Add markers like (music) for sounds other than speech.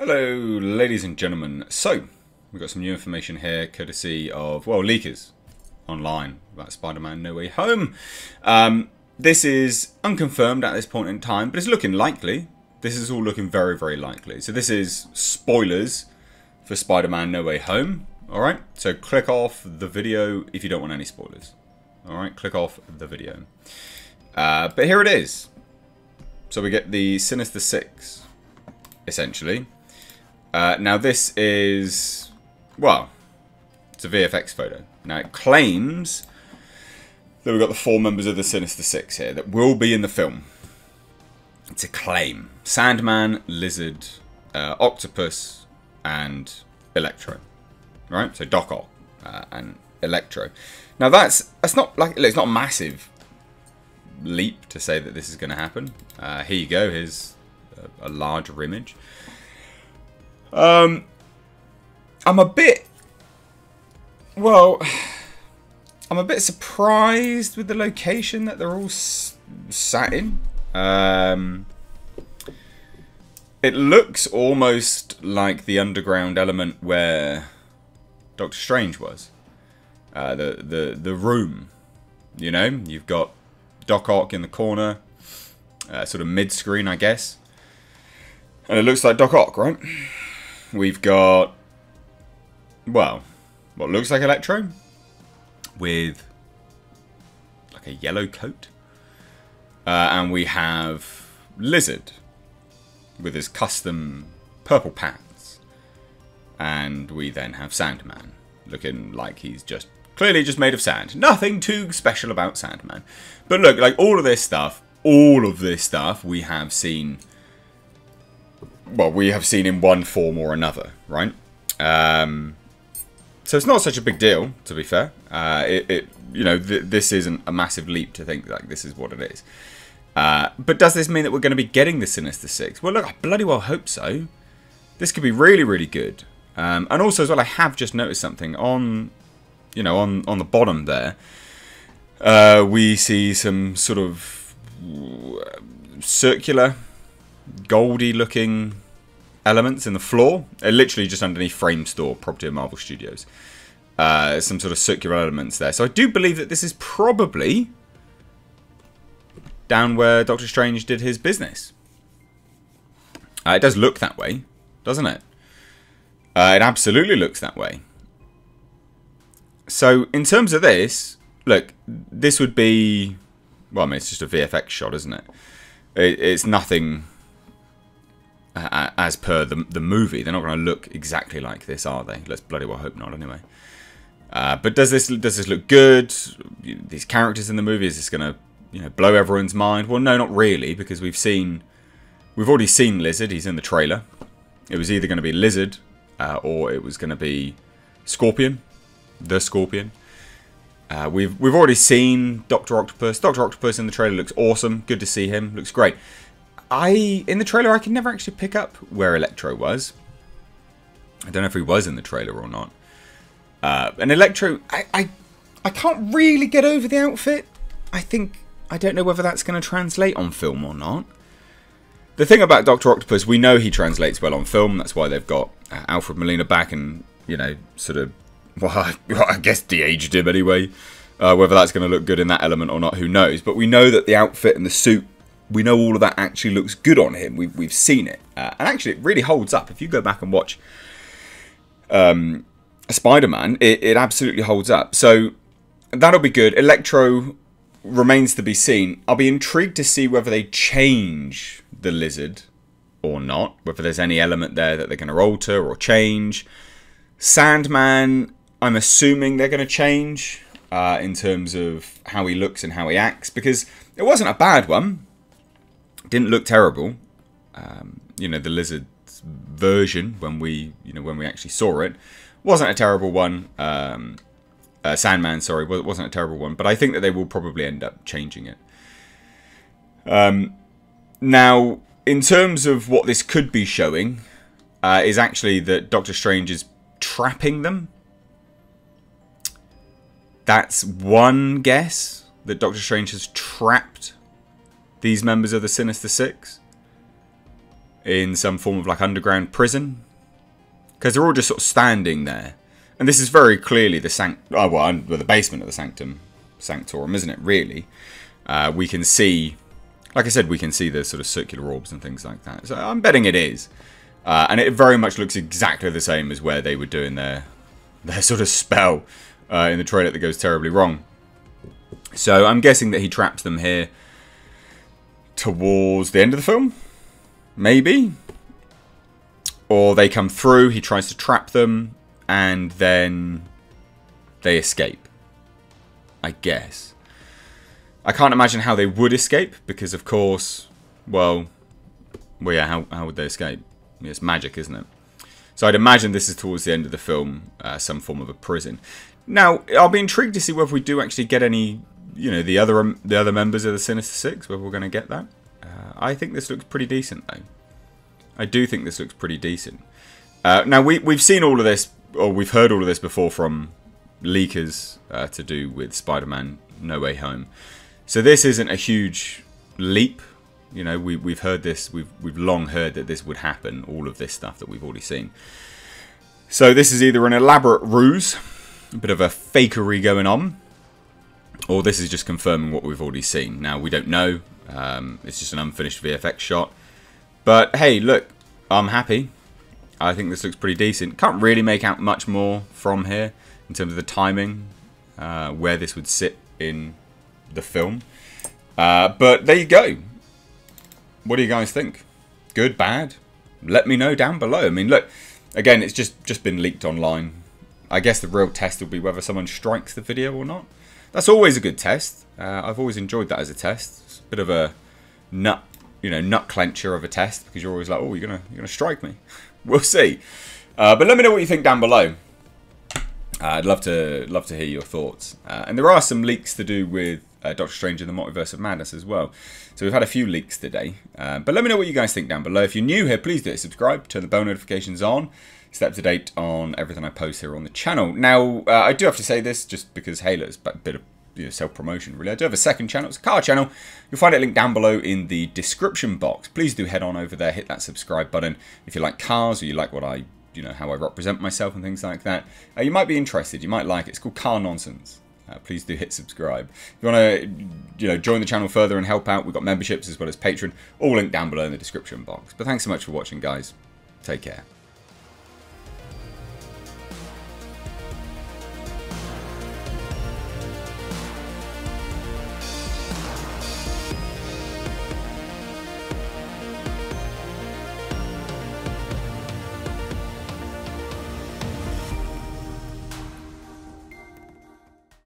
Hello, ladies and gentlemen. So, we've got some new information here, courtesy of, well, leakers online about Spider-Man No Way Home. Um, this is unconfirmed at this point in time, but it's looking likely. This is all looking very, very likely. So this is spoilers for Spider-Man No Way Home. Alright, so click off the video if you don't want any spoilers. Alright, click off the video. Uh, but here it is. So we get the Sinister Six, essentially. Uh, now this is, well, it's a VFX photo. Now it claims that we've got the four members of the Sinister Six here that will be in the film. It's a claim. Sandman, Lizard, uh, Octopus, and Electro. Right? So Doc Ock uh, and Electro. Now that's that's not like it's not a massive leap to say that this is going to happen. Uh, here you go. Here's a, a larger image. Um, I'm a bit. Well, (sighs) I'm a bit surprised with the location that they're all sat in. Um, it looks almost like the underground element where Doctor Strange was. Uh, the the the room, you know, you've got Doc Ock in the corner, uh, sort of mid screen, I guess, and it looks like Doc Ock, right? We've got, well, what looks like Electro with like a yellow coat. Uh, and we have Lizard with his custom purple pants. And we then have Sandman looking like he's just clearly just made of sand. Nothing too special about Sandman. But look, like all of this stuff, all of this stuff we have seen well, we have seen in one form or another, right? Um, so it's not such a big deal, to be fair. Uh, it, it, you know, th this isn't a massive leap to think like this is what it is. Uh, but does this mean that we're going to be getting the Sinister Six? Well, look, I bloody well hope so. This could be really, really good. Um, and also, as well, I have just noticed something on, you know, on on the bottom there. Uh, we see some sort of circular goldy looking elements in the floor. Literally just underneath Framestore, property of Marvel Studios. Uh, some sort of circular elements there. So I do believe that this is probably down where Doctor Strange did his business. Uh, it does look that way, doesn't it? Uh, it absolutely looks that way. So in terms of this, look, this would be, well, I mean, it's just a VFX shot, isn't it? it it's nothing as per the, the movie. They're not going to look exactly like this, are they? Let's bloody well hope not, anyway. Uh, but does this does this look good? These characters in the movie is this going to you know blow everyone's mind? Well, no, not really, because we've seen we've already seen Lizard. He's in the trailer. It was either going to be Lizard uh, or it was going to be Scorpion, the Scorpion. Uh, we've we've already seen Doctor Octopus. Doctor Octopus in the trailer looks awesome. Good to see him. Looks great. I in the trailer I could never actually pick up where Electro was. I don't know if he was in the trailer or not. Uh, and Electro, I, I, I can't really get over the outfit. I think I don't know whether that's going to translate on film or not. The thing about Doctor Octopus, we know he translates well on film. That's why they've got uh, Alfred Molina back and you know sort of well, (laughs) I guess de-aged him anyway. Uh, whether that's going to look good in that element or not, who knows? But we know that the outfit and the suit we know all of that actually looks good on him. We've, we've seen it. Uh, and actually, it really holds up. If you go back and watch um, Spider-Man, it, it absolutely holds up. So that'll be good. Electro remains to be seen. I'll be intrigued to see whether they change the lizard or not. Whether there's any element there that they're going to alter or change. Sandman, I'm assuming they're going to change uh, in terms of how he looks and how he acts. Because it wasn't a bad one didn't look terrible. Um, you know, the lizard version when we, you know, when we actually saw it, wasn't a terrible one. Um, uh, Sandman, sorry, wasn't a terrible one, but I think that they will probably end up changing it. Um, now, in terms of what this could be showing, uh, is actually that Doctor Strange is trapping them. That's one guess that Doctor Strange has trapped these members of the Sinister Six. in some form of like underground prison because they're all just sort of standing there, and this is very clearly the sanct oh, well, the basement of the sanctum sanctorum, isn't it? Really, uh, we can see, like I said, we can see the sort of circular orbs and things like that. So I'm betting it is, uh, and it very much looks exactly the same as where they were doing their their (laughs) sort of spell uh, in the trailer that goes terribly wrong. So I'm guessing that he traps them here towards the end of the film, maybe, or they come through. He tries to trap them, and then they escape. I guess. I can't imagine how they would escape because, of course, well, well, yeah, how, how would they escape? It's magic, isn't it? So I'd imagine this is towards the end of the film, uh, some form of a prison. Now, I'll be intrigued to see whether we do actually get any, you know, the other um, the other members of the Sinister Six, whether we're going to get that. Uh, I think this looks pretty decent, though. I do think this looks pretty decent. Uh, now, we, we've seen all of this, or we've heard all of this before from leakers uh, to do with Spider-Man No Way Home. So this isn't a huge leap. You know, we, we've heard this, we've, we've long heard that this would happen, all of this stuff that we've already seen. So this is either an elaborate ruse, a bit of a fakery going on, or this is just confirming what we've already seen. Now, we don't know. Um, it's just an unfinished VFX shot. But hey, look, I'm happy. I think this looks pretty decent. Can't really make out much more from here in terms of the timing, uh, where this would sit in the film. Uh, but there you go. What do you guys think? Good, bad? Let me know down below. I mean, look, again, it's just, just been leaked online. I guess the real test will be whether someone strikes the video or not. That's always a good test. Uh, I've always enjoyed that as a test. It's a bit of a nut, you know, nut clencher of a test because you're always like, oh, you're gonna, you're gonna strike me. (laughs) we'll see. Uh, but let me know what you think down below. Uh, I'd love to love to hear your thoughts. Uh, and there are some leaks to do with uh, Doctor Strange and the Multiverse of Madness as well. So we've had a few leaks today. Uh, but let me know what you guys think down below. If you're new here, please do subscribe, turn the bell notifications on, stay up to date on everything I post here on the channel. Now, uh, I do have to say this just because Halo's a bit of you know, self-promotion really. I do have a second channel, it's a car channel. You'll find it linked down below in the description box. Please do head on over there, hit that subscribe button. If you like cars or you like what I you know, how I represent myself and things like that, uh, you might be interested. You might like it. It's called Car Nonsense. Uh, please do hit subscribe. If you want to, you know, join the channel further and help out, we've got memberships as well as Patreon, all linked down below in the description box. But thanks so much for watching, guys. Take care.